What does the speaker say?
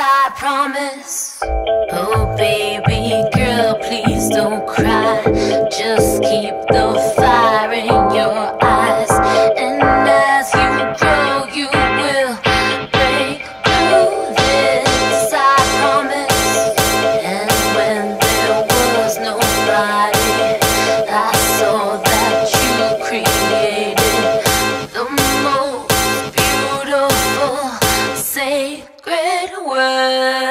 I promise. Oh, baby girl, please don't cry. Just keep those. Yeah.